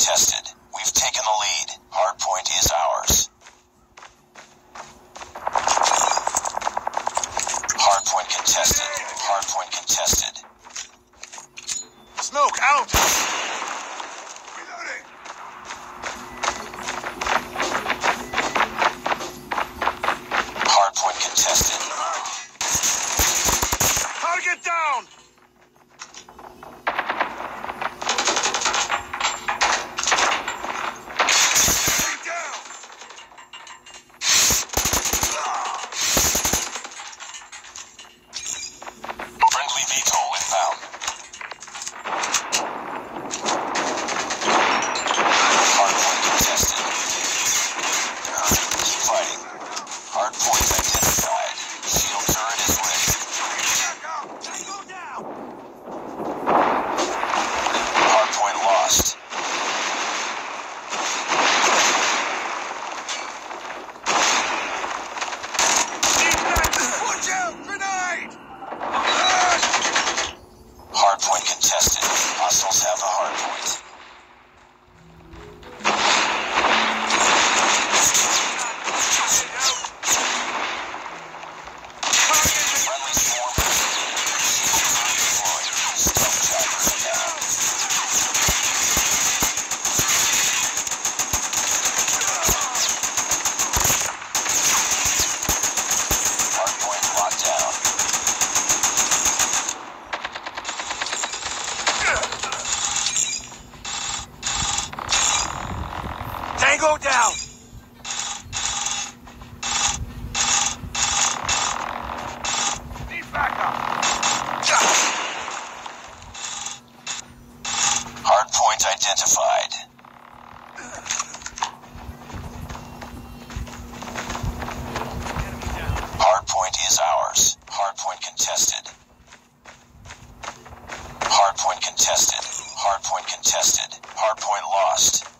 tested. Hardpoint lost.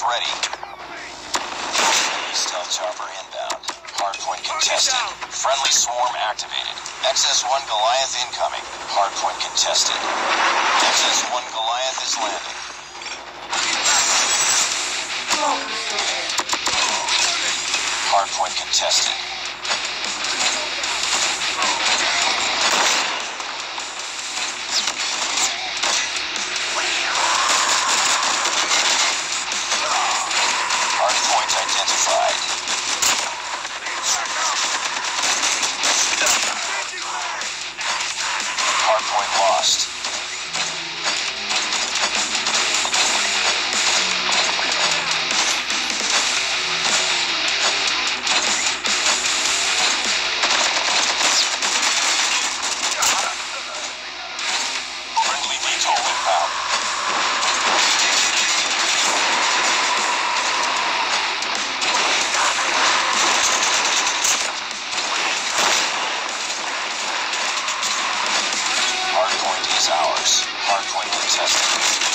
Ready. Stealth chopper inbound. Hardpoint contested. Friendly swarm activated. XS-1 Goliath incoming. Hardpoint contested. XS-1 Goliath is landing. Hardpoint contested. hours. Hardpoint contested.